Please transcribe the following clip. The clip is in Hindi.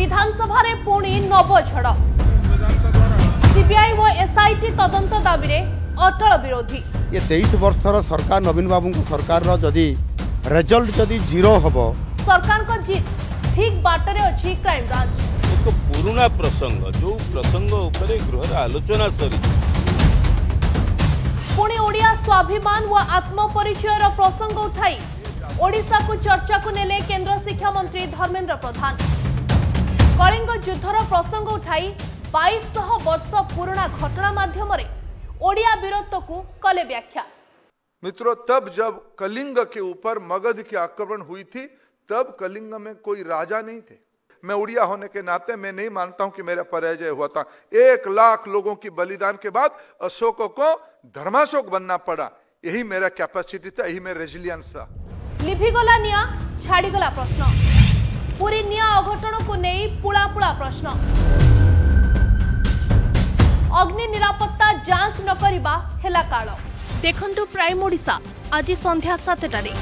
विधानसभा पुणि नव झड़ सीबीआई व एसआईटी तदंत दाबी अटल विरोधी। ये तेईस वर्ष सरकार नवीन बाबू सरकार जदि जदि ज़ीरो हम सरकार का जीत ठीक बाटरे अच्छी क्राइम ब्रांच। एक पुरुणा प्रसंग जो प्रसंग ऊपर गृह आलोचना सरी पुणि ओडिया स्वाभिमान व आत्मपरिचय प्रसंग उठाई। ओडिशा को चर्चा को नेले केंद्र शिक्षा मंत्री धर्मेंद्र प्रधान। କଳିଙ୍ଗ ଯୁଦ୍ଧର ପ୍ରସଙ୍ଗ ଉଠାଇ ବାଇଶଶହ ବର୍ଷ ପୁରୁଣା ଘଟଣା ମାଧ୍ୟମରେ ଓଡ଼ିଆ ବୀରତ୍ୱକୁ କଲେ ବ୍ୟାଖ୍ୟା मित्रों तब जब कलिंग के ऊपर मगध की आक्रमण हुई थी तब कलिंग में कोई राजा नहीं थे मैं उड़िया होने के नाते मैं नहीं मानता हूं कि मेरा पराजय हुआ था एक लाख लोगों की बलिदान के बाद अशोक को धर्माशोक बनना पड़ा यही मेरा कैपेसिटी था यही मेरा रेजिलियंस था ଲିଭିଗଲା ନିଆଁ ଛାଡ଼ିଗଲା ପ୍ରଶ୍ନ ପୁରୀ ନିଆଁ ଅଘଟଣକୁ ନେଇ पुला पुला प्रश्न अग्नि निरापत्ता जान्स नकरिबा हिला काड़ देखन्दु प्राईमोडिसा आजी संध्या सात्य तरे